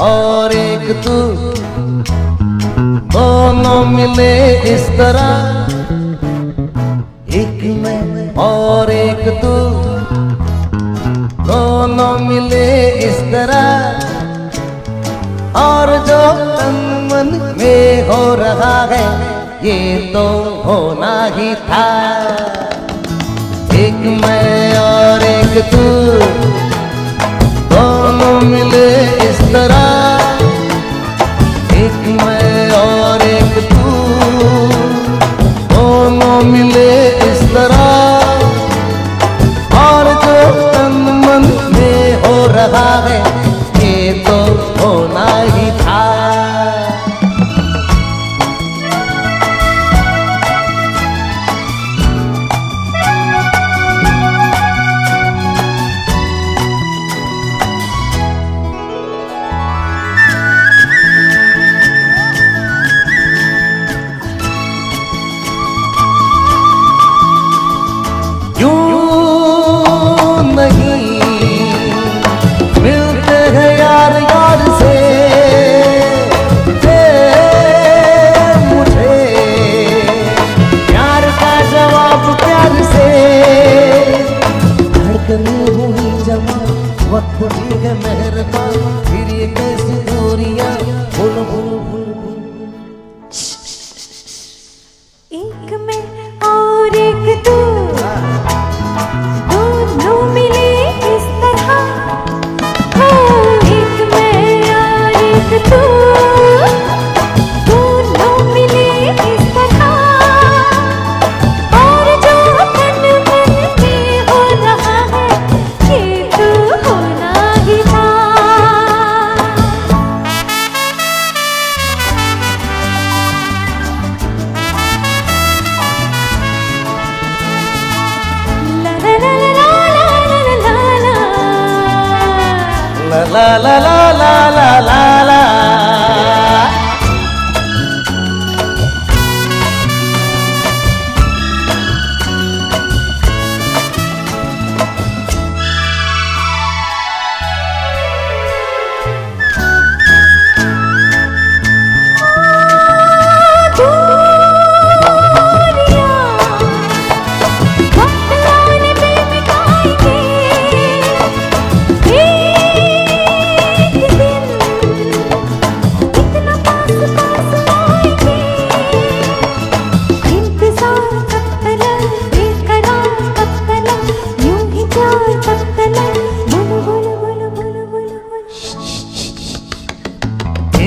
और एक तू। दोनों मिले इस तरह। एक मैं और एक तू। दोनों मिले इस तरह। और जो तन मन में हो रहा है, ये तो होना ही था। एक मैं और एक तू, दोनों मिले इस तरह। la la la la la la